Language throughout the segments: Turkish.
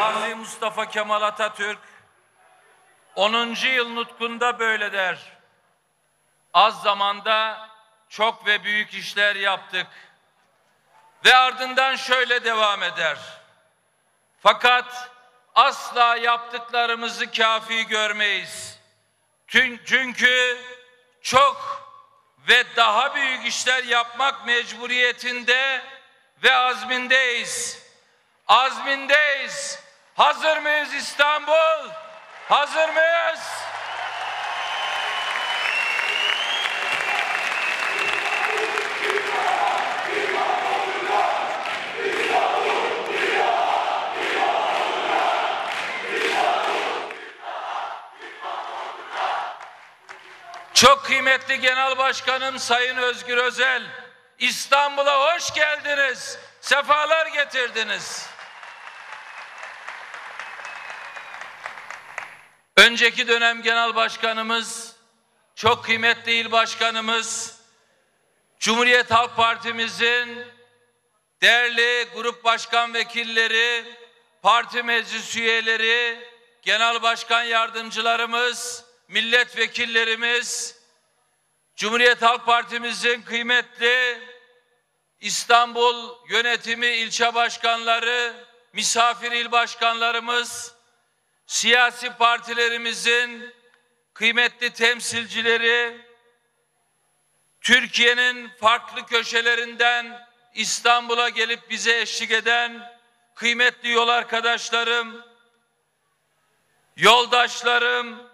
Gazi Mustafa Kemal Atatürk 10. yıl nutkunda böyle der. Az zamanda çok ve büyük işler yaptık. Ve ardından şöyle devam eder. Fakat asla yaptıklarımızı kafi görmeyiz. Çünkü çok ve daha büyük işler yapmak mecburiyetinde ve azmindeyiz. Azmindeyiz. Hazır mıyız İstanbul? Hazır mıyız? Çok kıymetli Genel Başkanım Sayın Özgür Özel, İstanbul'a hoş geldiniz, sefalar getirdiniz. Önceki dönem Genel Başkanımız, çok kıymetli il başkanımız, Cumhuriyet Halk Partimizin değerli grup başkan vekilleri, parti meclis üyeleri, genel başkan yardımcılarımız, milletvekillerimiz, Cumhuriyet Halk Partimizin kıymetli İstanbul yönetimi ilçe başkanları, misafir il başkanlarımız, siyasi partilerimizin kıymetli temsilcileri, Türkiye'nin farklı köşelerinden İstanbul'a gelip bize eşlik eden kıymetli yol arkadaşlarım, yoldaşlarım,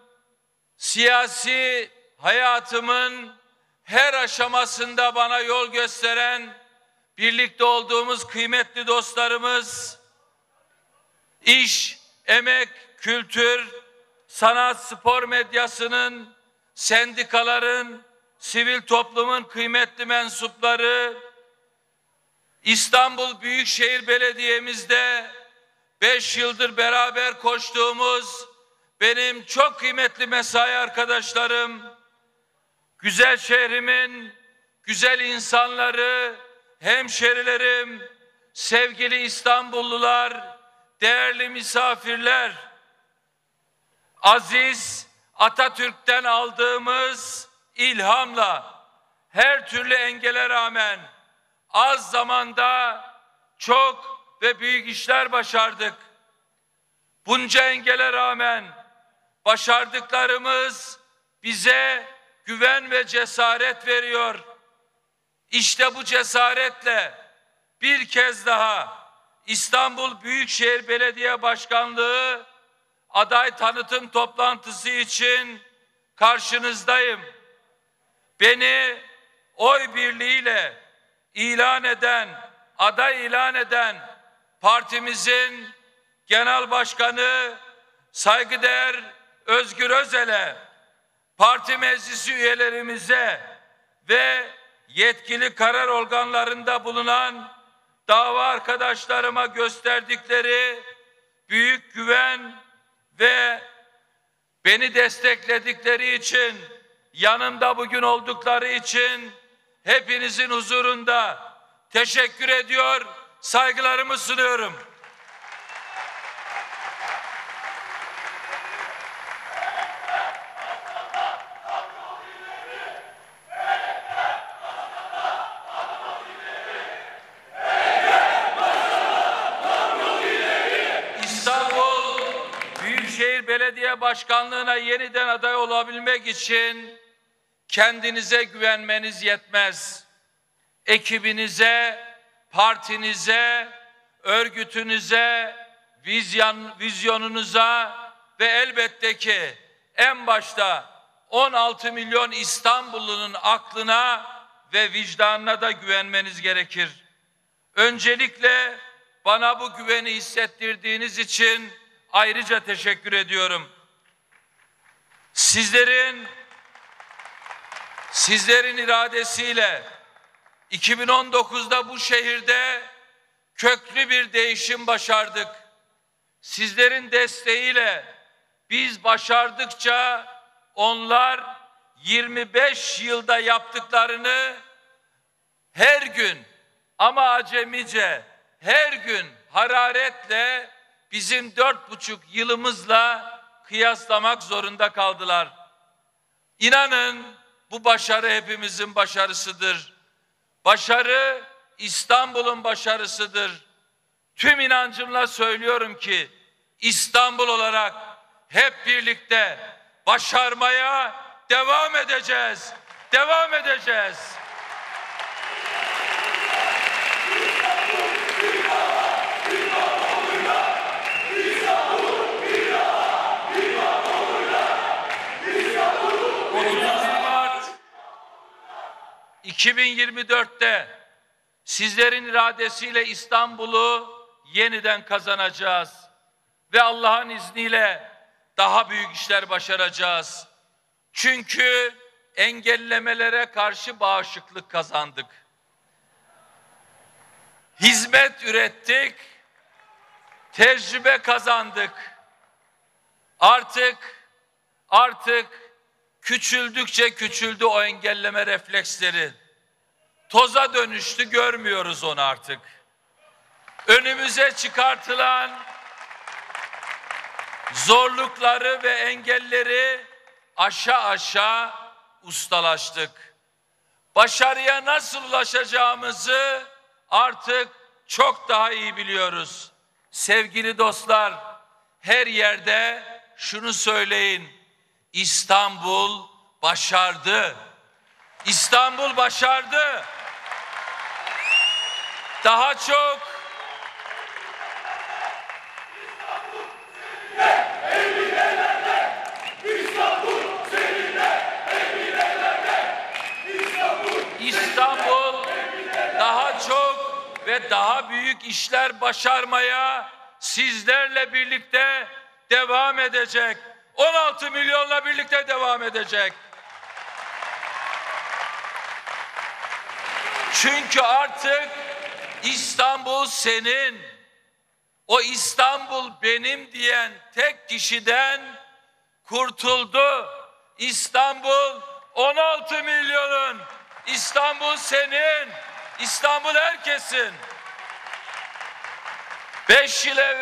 siyasi hayatımın her aşamasında bana yol gösteren birlikte olduğumuz kıymetli dostlarımız, iş, emek, kültür, sanat, spor medyasının, sendikaların, sivil toplumun kıymetli mensupları, İstanbul Büyükşehir Belediye'mizde beş yıldır beraber koştuğumuz benim çok kıymetli mesai arkadaşlarım, güzel şehrimin güzel insanları, hemşerilerim, sevgili İstanbullular, değerli misafirler, aziz Atatürk'ten aldığımız ilhamla her türlü engele rağmen az zamanda çok ve büyük işler başardık. Bunca engele rağmen başardıklarımız bize güven ve cesaret veriyor. İşte bu cesaretle bir kez daha İstanbul Büyükşehir Belediye Başkanlığı aday tanıtım toplantısı için karşınızdayım. Beni oy birliğiyle ilan eden, aday ilan eden partimizin genel başkanı saygıdeğer Özgür Özel'e, parti meclisi üyelerimize ve yetkili karar organlarında bulunan dava arkadaşlarıma gösterdikleri büyük güven ve beni destekledikleri için, yanımda bugün oldukları için hepinizin huzurunda teşekkür ediyor, saygılarımı sunuyorum. Başkanlığı'na yeniden aday olabilmek için kendinize güvenmeniz yetmez. Ekibinize, partinize, örgütünüze, vizyon, vizyonunuza ve elbette ki en başta 16 milyon İstanbullunun aklına ve vicdanına da güvenmeniz gerekir. Öncelikle bana bu güveni hissettirdiğiniz için ayrıca teşekkür ediyorum. Sizlerin sizlerin iradesiyle 2019'da bu şehirde köklü bir değişim başardık. Sizlerin desteğiyle biz başardıkça onlar 25 yılda yaptıklarını her gün ama acemice her gün hararetle bizim dört buçuk yılımızla kıyaslamak zorunda kaldılar. İnanın bu başarı hepimizin başarısıdır. Başarı İstanbul'un başarısıdır. Tüm inancımla söylüyorum ki İstanbul olarak hep birlikte başarmaya devam edeceğiz. Devam edeceğiz. 2024'te sizlerin iradesiyle İstanbul'u yeniden kazanacağız ve Allah'ın izniyle daha büyük işler başaracağız. Çünkü engellemelere karşı bağışıklık kazandık. Hizmet ürettik, tecrübe kazandık. Artık artık küçüldükçe küçüldü o engelleme refleksleri. Toza dönüştü görmüyoruz onu artık. Önümüze çıkartılan zorlukları ve engelleri aşağı aşağı ustalaştık. Başarıya nasıl ulaşacağımızı artık çok daha iyi biliyoruz. Sevgili dostlar, her yerde şunu söyleyin. İstanbul başardı. İstanbul başardı. Daha çok İstanbul daha çok ve daha büyük işler başarmaya sizlerle birlikte devam edecek. 16 milyonla birlikte devam edecek. Çünkü artık İstanbul senin. O İstanbul benim diyen tek kişiden kurtuldu. İstanbul 16 milyonun. İstanbul senin. İstanbul herkesin. Beş yıl evvel